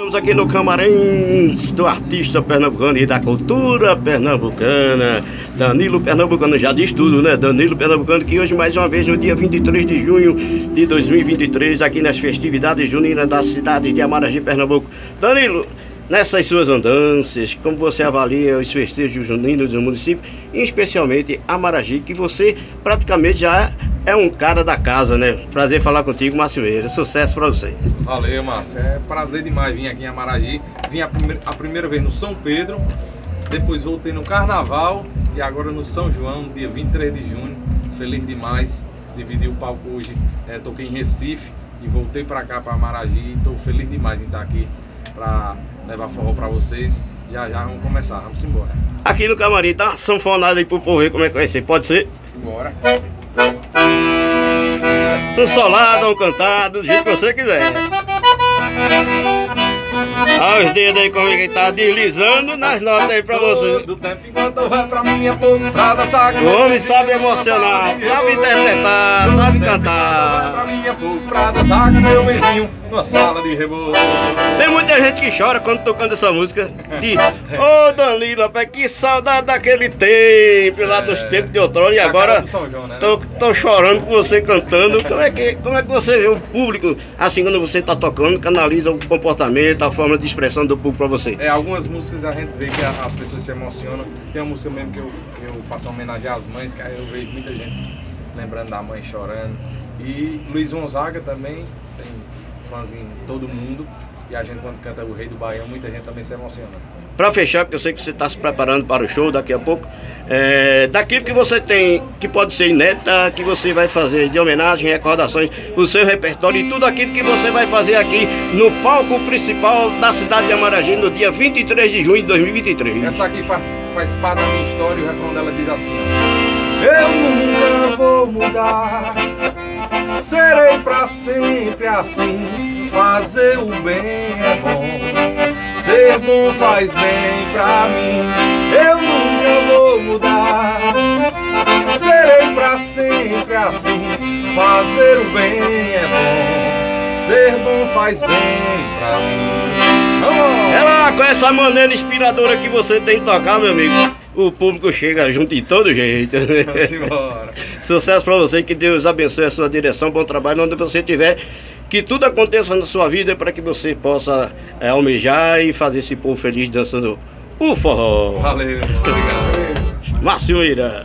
Estamos aqui no Camarins do artista pernambucano e da cultura pernambucana. Danilo Pernambucano, já diz tudo, né? Danilo Pernambucano, que hoje, mais uma vez, no dia 23 de junho de 2023, aqui nas festividades juninas da cidade de Amaragi, Pernambuco. Danilo, nessas suas andanças, como você avalia os festejos juninos do município, especialmente Amaragi, que você praticamente já é um cara da casa, né? Prazer falar contigo, Márcio Meira. Sucesso pra você. Valeu, Márcio. É prazer demais vir aqui em Amaragi. Vim a, primeira, a primeira vez no São Pedro, depois voltei no Carnaval e agora no São João, dia 23 de junho. Feliz demais. Dividi o palco hoje. É, toquei em Recife e voltei para cá, para Amaragi. Estou feliz demais de estar aqui para levar forró para vocês. Já já vamos começar, vamos embora. Aqui no camarim tá sanfonado aí pro povo ver como é que vai ser. Pode ser? Simbora. Um solado, um cantado, do jeito que você quiser. Olha os dedos aí como é que tá deslizando nas notas aí pra você. Do tempo enquanto vai pra minha pra dançar O homem sabe emocionar, sabe interpretar, sabe Vai pra dançar com meu vizinho numa sala de rebolo. Tem muita gente que chora quando tocando essa música. Diz, ô Danilo, rapaz, que saudade daquele tempo, lá dos É. tempos de outrora, e agora João, né? tô, tô chorando com você cantando. Como é, que, como é que você vê o público, assim, quando você tá tocando, canaliza o comportamento, a forma de expressão do público pra você? É, algumas músicas a gente vê que as pessoas se emocionam. Tem uma música mesmo que eu, que eu faço uma homenagem às mães, que aí eu vejo muita gente lembrando da mãe chorando. E Luiz Gonzaga também, tem fãs em todo mundo. E a gente quando canta o Rei do Baião, muita gente também se emociona. Pra fechar, porque eu sei que você está se preparando para o show daqui a pouco, é, daquilo que você tem, que pode ser ineta, que você vai fazer de homenagem, recordações, o seu repertório e tudo aquilo que você vai fazer aqui no palco principal da cidade de Amaragi no dia 23 de junho de 2023. Essa aqui faz, faz parte da minha história e o refrão dela diz assim: ó. Eu nunca vou mudar, serei pra sempre assim. Fazer o bem é bom, ser bom faz bem pra mim. Eu nunca vou mudar, serei pra sempre assim. Fazer o bem é bom, ser bom faz bem pra mim. É lá, com essa maneira inspiradora que você tem de tocar, meu amigo, o público chega junto de todo jeito. Vamos embora. Sucesso pra você, que Deus abençoe a sua direção, bom trabalho onde você estiver. Que tudo aconteça na sua vida para que você possa é, almejar e fazer esse povo feliz dançando o forró. Valeu, obrigado. Márcio Ira.